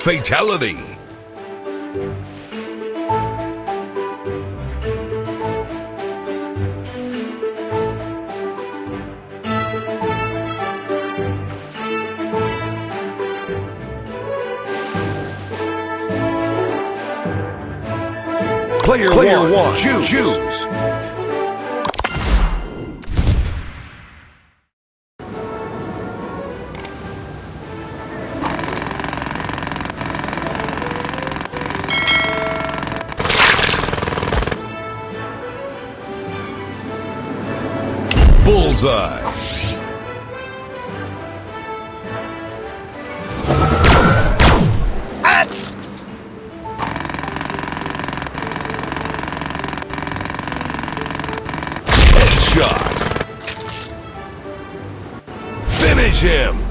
Fatality. Player, Player one, one, choose. choose. Bullseye. Headshot. Finish him.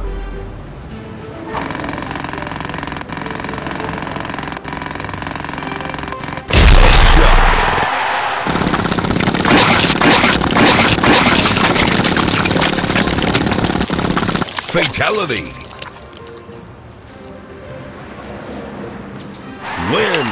Fatality. Win.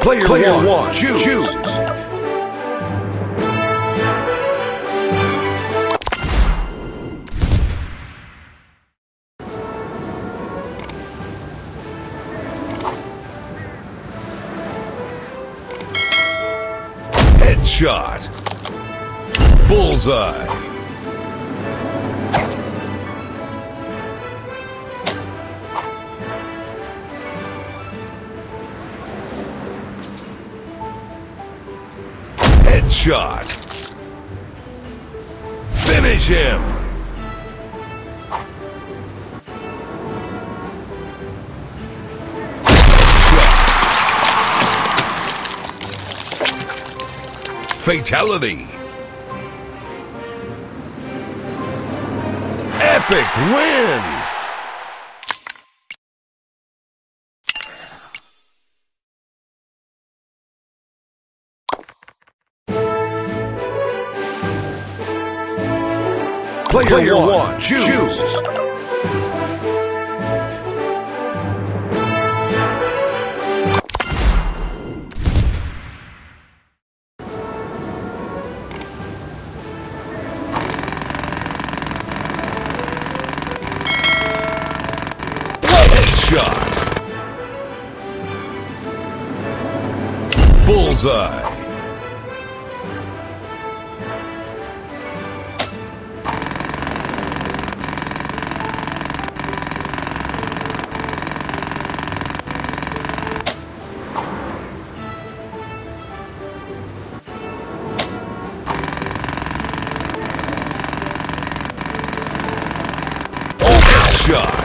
Player, Player one, one, choose. choose. Headshot. Bullseye. Headshot. Finish him. Fatality. Epic win. Player, Player one, one, choose. choose. Headshot. Bullseye. Shot.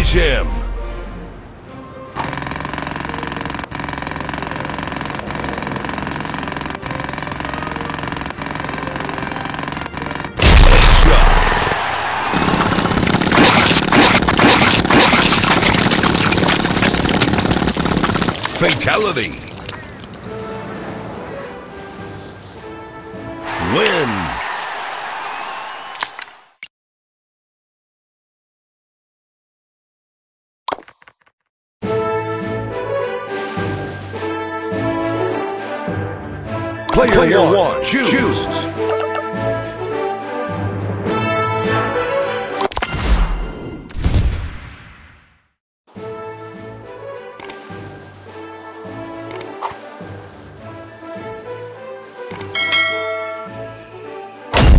Finish him. Fatality. Win. Player, Player one, one, choose. choose.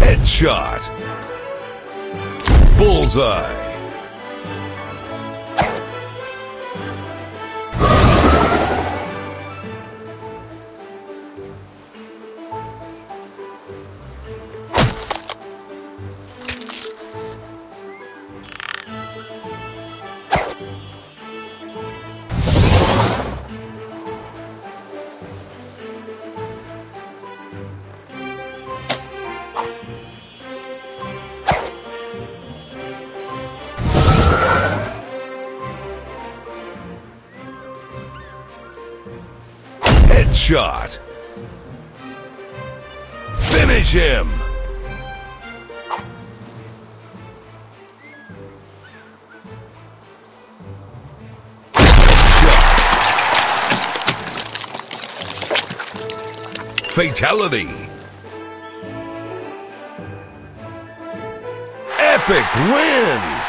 Headshot. Bullseye. Headshot. Finish him. Fatality. Epic win!